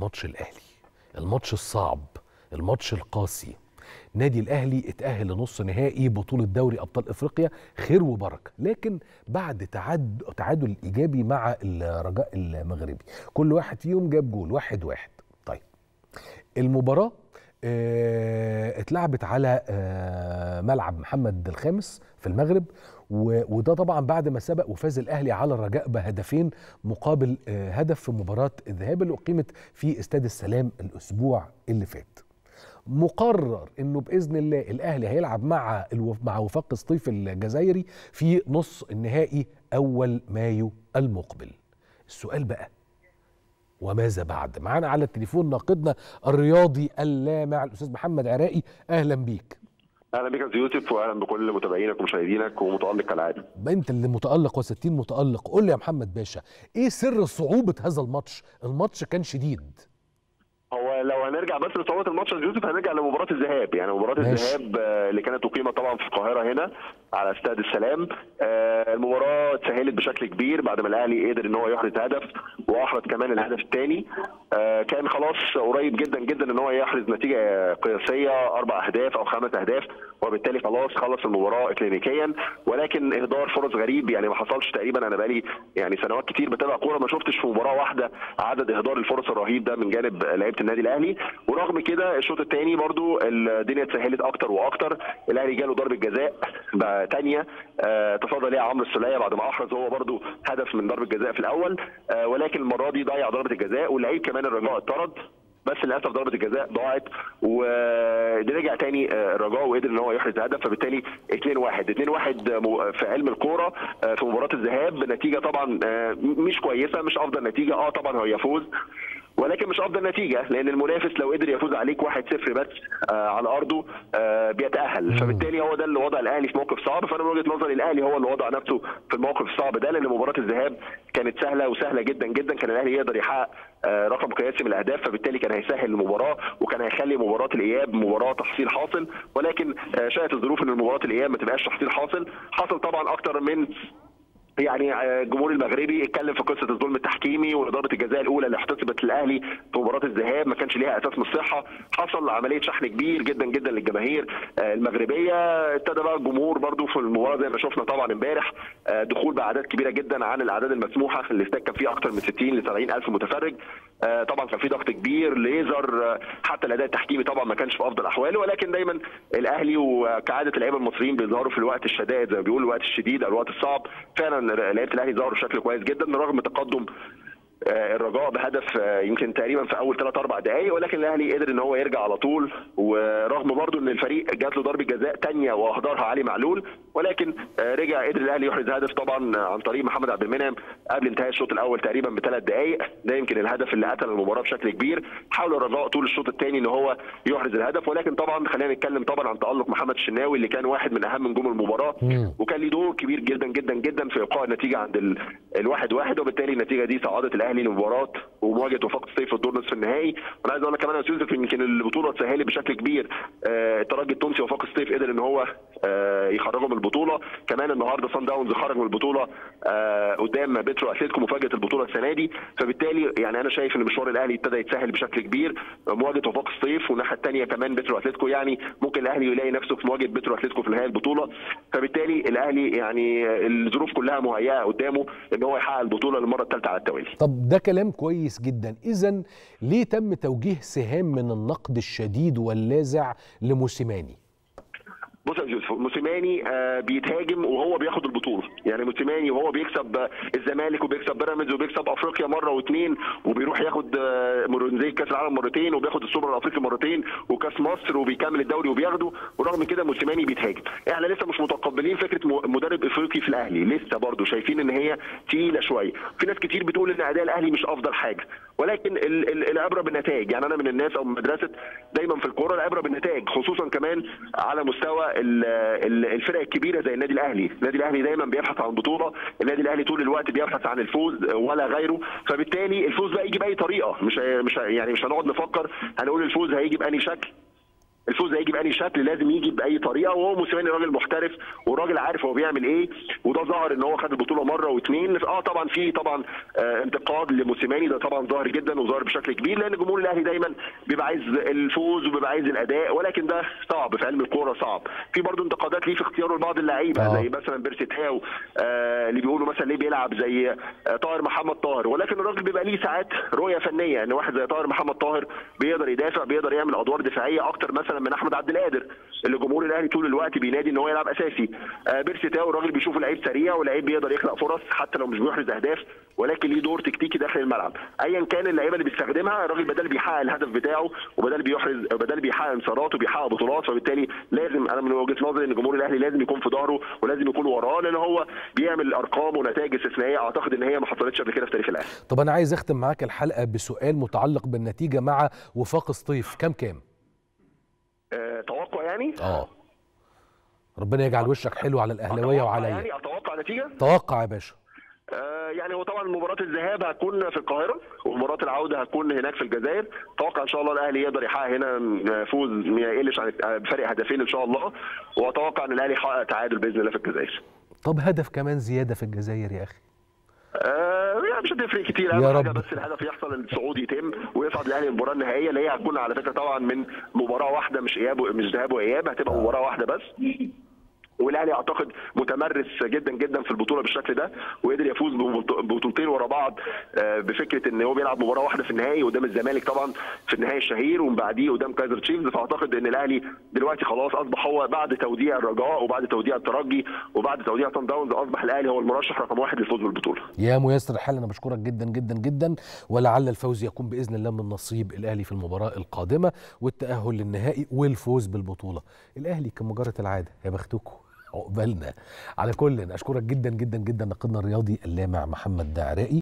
ماتش الأهلي الماتش الصعب الماتش القاسي. نادي الأهلي اتأهل لنص نهائي بطولة دوري أبطال إفريقيا خير وبركة. لكن بعد تعاد تعادل إيجابي مع الرجاء المغربي كل واحد فيهم جاب جول واحد واحد طيب المباراة اتلعبت على آه، ملعب محمد الخامس في المغرب وده طبعا بعد ما سبق وفاز الأهلي على الرجاء بهدفين مقابل آه، هدف في مباراة الذهاب اللي أقيمت في استاد السلام الأسبوع اللي فات. مقرر إنه بإذن الله الأهلي هيلعب مع. مع وفاق سطيف الجزائري في نص النهائي أول مايو المقبل. السؤال بقى وماذا بعد؟ معانا على التليفون ناقدنا الرياضي اللامع الأستاذ محمد عراقي أهلا بيك. أهلا بك يا يوسف واهلا بكل متابعينك ومشاهدينك ومتألق كالعادة انت اللي متألق و60 متألق قول لي يا محمد باشا إيه سر صعوبة هذا الماتش؟ الماتش كان شديد. هو لو هنرجع بس لصعوبة الماتش يا يوسف هنرجع لمباراة الذهاب يعني مباراة. الذهاب آه، اللي كانت اقيمت طبعا في القاهرة هنا على استاد السلام. آه، المباراة اتسهلت بشكل كبير بعد ما الأهلي قدر إن هو يحرز هدف واحرز كمان الهدف الثاني كان خلاص قريب جدا جدا إن هو يحرز نتيجة قياسية أربع أهداف أو خمس أهداف وبالتالي خلاص خلص المباراة اكلينيكيا. ولكن إهدار فرص غريب يعني ما حصلش تقريبا. أنا بقالي يعني سنوات كتير بتابع كورة ما شفتش في مباراة واحدة عدد إهدار الفرص الرهيب ده من جانب لعيبة النادي الأهلي. ورغم كده الشوط الثاني برضو الدنيا اتسهلت أكتر وأكتر. الأهلي جاله ضربة جزاء ثانية تصدى ليها عمرو السولية بعد ما أحرز. هو برضو هدف من ضربة جزاء في الأول. آه، ولكن المرة دي ضيع ضربة الجزاء واللعيب كمان الرجاء اتطرد. بس للأسف ضربة الجزاء ضاعت ورجع تاني آه، الرجاء وقدر إن هو يحرز هدف فبالتالي 2 1 2 1 في علم الكورة آه، في مباراة الذهاب. نتيجة طبعا آه، مش كويسة مش أفضل نتيجة. آه طبعا هي فوز. ولكن مش أفضل نتيجة لأن المنافس لو قدر يفوز عليك 1-0 بس آه على أرضه آه بيتأهل. فبالتالي هو ده اللي وضع الأهلي في موقف صعب. فأنا من وجهة نظري الأهلي هو اللي وضع نفسه في الموقف الصعب ده لأن مباراة الذهاب كانت سهلة وسهلة جدا جدا. كان الأهلي يقدر يحقق آه رقم قياسي من الأهداف فبالتالي كان هيسهل المباراة وكان هيخلي مباراة الإياب مباراة تحصيل حاصل. ولكن شاءت الظروف إن مباراه الإياب ما تبقاش تحصيل حاصل. حصل طبعا أكتر من يعني آه، الجمهور المغربي اتكلم في قصة الظلم التحكيمي وضربه الجزاء الأولى اللي احتسبت للاهلي في مباراة الذهاب ما كانش ليها أساس من الصحة. حصل عملية شحن كبير جدا جدا للجماهير آه، المغربية. ابتدى بقى الجمهور برضو في المباراة زي ما شفنا طبعا امبارح آه، دخول بأعداد كبيرة جدا عن الأعداد المسموحة الاستاد كان فيه أكثر من 60 ل 70 ألف متفرج. آه، طبعا كان في ضغط كبير ليزر آه، حتى الأداء التحكيمي طبعا ما كانش في أفضل أحواله ولكن دايما الأهلي وكعادة اللعيبة المصريين بيظهروا في الوقت الشدائد زي ما بيقولوا الوقت الشديد أو الوقت الصعب. فعلا لعيبة الأهلي ظهروا بشكل كويس جدا رغم تقدم آه، الرجاء بهدف آه، يمكن تقريبا في أول ثلاث أربع دقائق ولكن الأهلي قدر إن هو يرجع على طول. ورغم برضو إن الفريق جات له ضربة جزاء ثانية وأهدرها علي معلول ولكن آه، رجع قدر الأهلي يحرز هدف طبعا عن طريق محمد عبد المنعم قبل انتهاء الشوط الأول تقريبا بثلاث دقائق ده يمكن الهدف اللي قتل المباراة بشكل كبير. حاول الرجاء طول الشوط الثاني إن هو يحرز الهدف. ولكن طبعا خلينا نتكلم طبعا عن تألق محمد الشناوي اللي كان واحد من أهم نجوم المباراة. وكان ليه دور كبير جدا جدا جدا في ابقاء النتيجة عند ال- الواحد واحد. وبالتالي النتيجة دي صعدت الأهلي لمباراة ومواجهة وفاق الصيف في الدور نصف النهائي. وأنا عايز أقول لك كمان يا يوسف يمكن البطولة اتسهلت بشكل كبير آه، الترجي التونسي وفاق سطيف قدر إن هو آه، يخرجه من البطولة. كمان النهارده صن داونز خرج من البطولة آه، قدام بيترو أتلتيكو مفاجأة البطولة السنة دي. فبالتالي يعني أنا شايف إن مشوار الأهلي ابتدى يتسهل بشكل كبير. مواجهة وفاق سطيف والناحية الثانية كمان بيترو أتلتيكو يعني ممكن الأهلي يلاقي نفسه في مواجهة بيترو أتلتيكو في نهايه البطولة. فبالتالي الأهلي يعني الظروف كلها مهيئة قدامه إن هو يحقق البطولة للمرة الثالثه على التوالي. طب ده كلام كويس جدا. اذا ليه تم توجيه سهام من النقد الشديد واللاذع لموسيماني؟ بص يا يوسف موسيماني آه، بيتهاجم وهو بياخد البطوله يعني موسيماني وهو بيكسب الزمالك وبيكسب بيراميدز وبيكسب أفريقيا مرة واثنين وبيروح ياخد برونزيه كأس العالم مرتين وبياخد السوبر الأفريقي مرتين وكأس مصر وبيكمل الدوري وبياخده. ورغم كده موسيماني بيتهاجم. إحنا لسه مش متقبلين فكرة مدرب إفريقي في الأهلي. لسه برضه شايفين إن هي تقيلة شوية. في ناس كتير بتقول إن أداء الأهلي مش أفضل حاجة. ولكن ال- ال- العبرة بالنتائج. يعني أنا من الناس أو من مدرسه دايما في الكورة العبرة بالنتائج خصوصا كمان على مستوى ال- ال- الفرق الكبيرة زي النادي الأهلي. النادي الأهلي دايما بيبحث عن بطولة النادي الأهلي طول الوقت بيبحث عن الفوز ولا غيره. فبالتالي الفوز بقى يجي بأي طريقة. مش مش يعني مش هنقعد نفكر هنقول الفوز هيجي بأني شكل. الفوز هيجي باي شكل لازم يجي بأي طريقة وهو موسيماني راجل محترف وراجل عارف هو بيعمل إيه وده ظهر إن هو خد البطولة مرة واثنين آه طبعا في طبعا آه انتقاد لموسيماني ده طبعا ظاهر جدا وظاهر بشكل كبير لأن جمهور الأهلي دايما بيبقى عايز الفوز وبيبقى عايز الأداء ولكن ده صعب في علم الكورة صعب. في برضه انتقادات ليه في اختياره لبعض اللعيبة آه. زي مثلا بيرسي تاو آه اللي بيقولوا مثلا ليه بيلعب زي آه طاهر محمد طاهر. ولكن الراجل بيبقى ليه ساعات رؤية فنية إن واحد زي طاهر محمد طاهر بيقدر يدافع بيقدر يعمل أدوار دفاعية أكتر مثلا من أحمد عبد القادر اللي جمهور الأهلي طول الوقت بينادي إن هو يلعب أساسي. آه بيرسي تاو الراجل بيشوفه لعيب سريع ولعيب بيقدر يخلق فرص حتى لو مش بيحرز أهداف ولكن ليه دور تكتيكي داخل الملعب. ايا كان اللعيبة اللي بيستخدمها الراجل بدل بيحقق الهدف بتاعه وبدل بيحرز بدل بيحقق انتصارات وبيحقق بطولات فبالتالي لازم أنا من وجهة نظري إن جمهور الأهلي لازم يكون في ظهره ولازم يكون وراه لأن هو بيعمل أرقام ونتائج استثنائية أعتقد إن هي ما حصلتش قبل كده في تاريخ الأهلي. طب أنا عايز أختم معاك الحلقة بسؤال متعلق بالنتيجة مع وفاق سطيف. كام كام؟ أه توقع يعني؟ آه. ربنا يجعل وشك حلو على الأهلاوية وعليا يعني أتوقع نتيجة؟ توقع يا باشا. آه، يعني هو طبعا مباراة الذهاب هتكون في القاهرة ومباراة العودة هتكون هناك في الجزائر. أتوقع إن شاء الله الأهلي يقدر يحقق هنا فوز ما يقلش عن آه، بفرق هدفين إن شاء الله. وأتوقع إن الأهلي يحقق تعادل بإذن الله في الجزائر. طب هدف كمان زيادة في الجزائر يا أخي. آه يعني مش هتفرق كتير أهم حاجة. بس الهدف يحصل الصعود يتم ويصعد الاهلي المباراة النهائية اللي هي هتكون على فكرة طبعا من مباراة واحدة مش إياب مش ذهاب وإياب هتبقى مباراة واحدة بس والاهلي اعتقد متمرس جدا جدا في البطوله بالشكل ده وقدر يفوز ببط- ببطولتين ورا بعض آه، بفكره ان هو بيلعب مباراه واحدة في النهائي قدام الزمالك طبعا في النهائي الشهير ومن بعديه قدام كايزر تشيفز. فاعتقد ان الاهلي دلوقتي خلاص اصبح هو بعد توديع الرجاء وبعد توديع الترجي وبعد توديع صن داونز اصبح الاهلي هو المرشح رقم واحد للفوز بالبطوله. يا ميسر الحال أنا بشكرك جدا جدا جدا ولعل الفوز يكون بإذن الله من نصيب الأهلي في المباراة القادمة والتأهل للنهائي والفوز بالبطولة. الأهلي كما جرت العادة يا بختكم عقبالنا. على كل أشكرك جدا جدا جدا ناقدنا الرياضي اللامع محمد دعرائي